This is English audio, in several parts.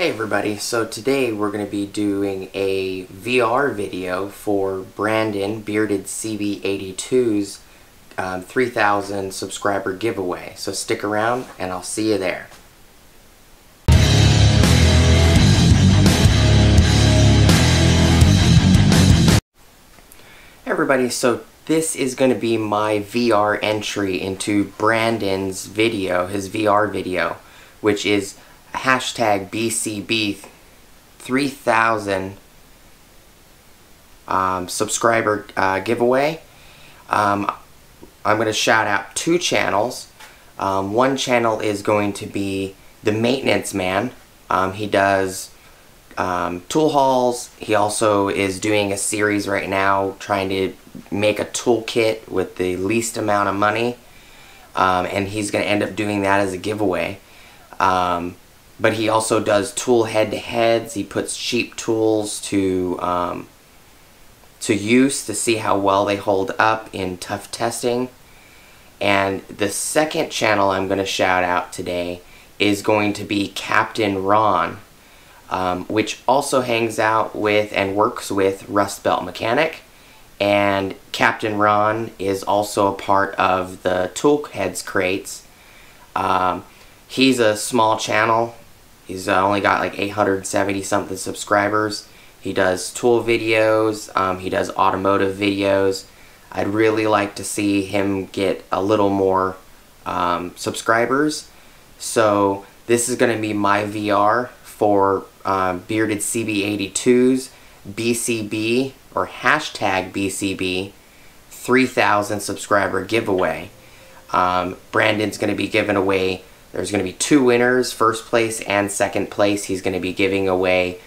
Hey everybody, so today we're going to be doing a VR video for Brandon Bearded Seabee82's um, 3000 subscriber giveaway. So stick around and I'll see you there. Everybody, so this is going to be my VR entry into Brandon's video, his VR video, which is hashtag BCB 3000 um, subscriber uh, giveaway. Um, I'm going to shout out two channels. Um, one channel is going to be The Maintenance Man. Um, he does um, tool hauls. He also is doing a series right now trying to make a toolkit with the least amount of money. Um, and he's going to end up doing that as a giveaway. Um, but he also does tool head-to-heads. He puts cheap tools to um, to use to see how well they hold up in tough testing. And the second channel I'm going to shout out today is going to be Captain Ron, um, which also hangs out with and works with Rust Belt Mechanic. And Captain Ron is also a part of the Toolheads crates. Um, he's a small channel He's uh, only got like 870 something subscribers. He does tool videos. Um, he does automotive videos. I'd really like to see him get a little more um, subscribers. So this is going to be my VR for um, Bearded Seabee82's BCB or hashtag BCB 3000 subscriber giveaway. Um, Brandon's going to be giving away there's going to be two winners, first place and second place. He's going to be giving away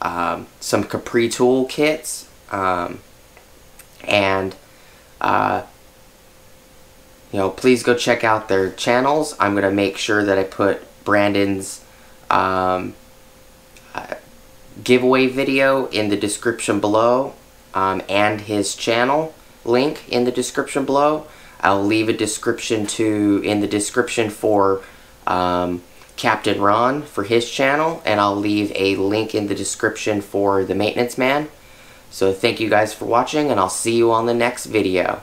um, some Capri tool kits. Um, and, uh, you know, please go check out their channels. I'm going to make sure that I put Brandon's um, uh, giveaway video in the description below um, and his channel link in the description below. I'll leave a description to in the description for um, Captain Ron for his channel, and I'll leave a link in the description for the Maintenance Man. So thank you guys for watching, and I'll see you on the next video.